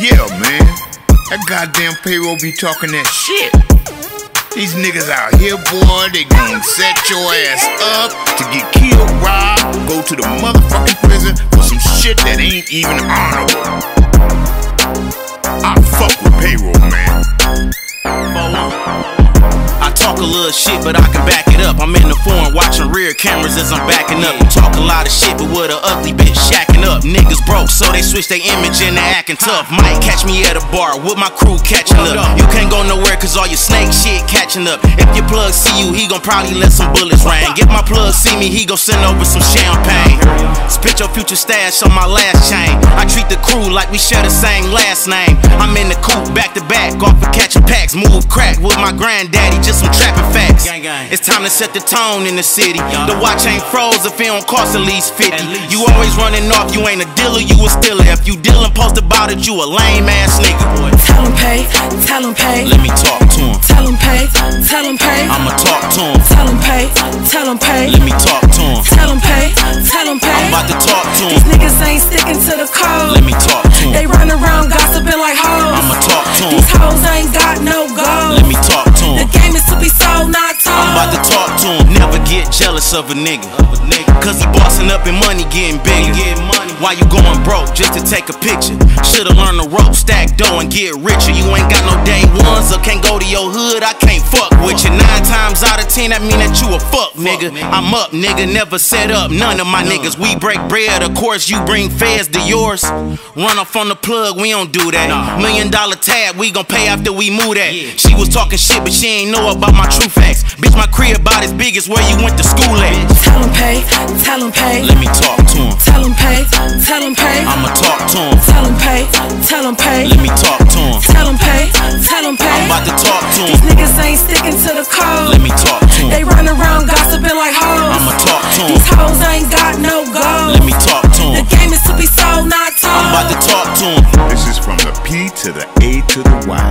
Yeah, man. That goddamn payroll be talking that shit. These niggas out here, boy, they gon' set your ass up to get killed, robbed, go to the motherfucking prison for some shit that ain't even honorable. I fuck with payroll, man. Talk a little shit, but I can back it up. I'm in the foreign watching rear cameras as I'm backing up. Talk a lot of shit, but with a ugly bitch shacking up. Niggas broke, so they switch their image and they acting tough. Might catch me at a bar with my crew catching up. You can't go nowhere cause all your snake shit catching up. If your plug see you, he gon' probably let some bullets rain. If my plug see me, he gon' send over some champagne. Spit your future stash on my last chain. I treat the crew like we share the same last name. I'm in the coupe back to back, off for catching packs. Move crack my granddaddy, just some trapping facts. It's time to set the tone in the city. The watch ain't froze if it don't cost at least 50. You always running off, you ain't a dealer, you a stealer. If you dealing post about it, you a lame ass nigga. Boy. Tell him pay, tell him pay. Let me talk to him. Tell him pay, tell him pay. I'ma talk to him. Tell him pay, tell him pay. Let me talk to him. Tell him pay, tell him pay. I'm about to talk to him. These niggas ain't sticking to the code. Let me talk to him. The game is to be sold, not told. I'm about to talk to him. Never get jealous of a nigga. Cause he bossing up and money getting bigger. Why you going broke just to take a picture? Should've learned the rope, stack dough and get richer. You ain't got no day ones or can't go to your hood. I can't fuck with you. Nine times out of ten, that mean that you a fuck nigga. I'm up, nigga. Never set up none of my niggas. We break bread, of course you bring feds to yours. Run off on the plug, we don't do that. Million dollar tab, we gon' pay after we move that. She was talking shit, but she ain't know about my true facts. Bitch, my crib about as big as where you went to school at. talk to These niggas ain't sticking to the code. Let me talk to them. They run around gossiping like hoes. I'ma talk to them. These hoes ain't got no goals. Let me talk to them. The game is to be sold, not told. I'm about to talk to them. This is from the P to the A to the Y.